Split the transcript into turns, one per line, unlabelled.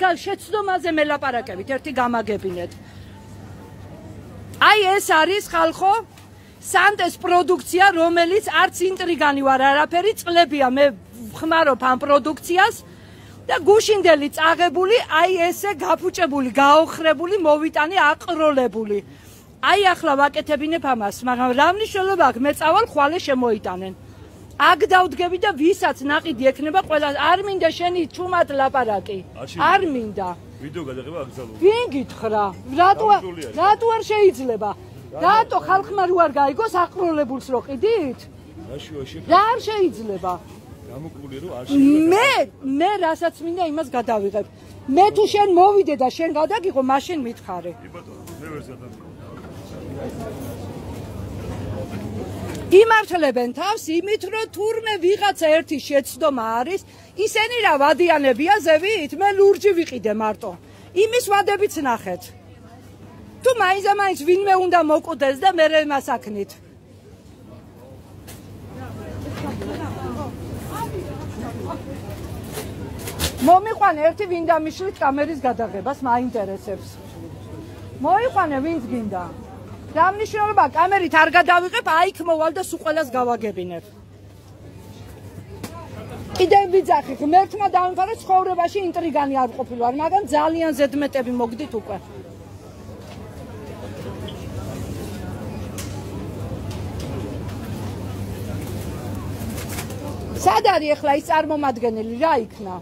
და შეცდომაზე მელაპარაკებით ერთი გამაგებინეთ. აი ეს არის ხალხო სანტეს პროდუქცია, რომელიც არც ინტრიგანი ვარ არაფერი, წლებია მე ხმარობ ამ პროდუქციას და გუშინდელი წაღებული, აი ესე გაფუჭებული, გაოხრებული, მოვიტანი აყროლებული. აი ახლა ვაკეთებინებ ამას, მაგრამ რა მნიშვნელობა აქვს? მე წავალ ხვალე შემოიტანენ. აქ დავდგები და ვისაც ناقიდი ექნება ყველა არ მინდა შენი ჩუმად ლაპარაკი. არ მინდა.
ვიდეო გადაღება აგზალო
ვინ გითხრა? რატო რატო არ შეიძლება? რატო ხალხმა რო არ გაიგოს აყროლებულს რო ყიდით? რა არ შეიძლება?
გამოკული რომ არ შეიძლება.
მე მე რასაც მინდა იმას გადავიღებ. მე თუ შენ მოვიდე და შენ გადაგიღო მაშინ მითხარე.
კი ბატონო მე ვერ გადავიღო
იმართლებენ თავს იმით, რომ თურმე ვიღაცა ერთი შეცდომა არის, ისენი რა ვადიანებია ზევით? მე ლურჯი ვიყიდე მარტო. იმის ვადებიც ნახეთ. თუ მაინც-მაინც ვინმე უნდა მოკვდეს და მე მას აქნით. მომიყვანე ერთი ვინ დამიშლით კამერის გადაღებას მაინტერესებს. მოიყვანე ვინც გინდა. დამნიშნულება კამერით არ გადავიღებ, აიქ მოვალ და სულ ყველას გავაგებინებ. კიდე ვიძახი, ღმერთმა დამიფარო ცხოვრებაში ინტრიგანი არ ყოფილი ვარ, მაგრამ ძალიან ზედმეტები მოგდით უკვე. სად არის ახლა ის წარმომადგენელი რა იქნა?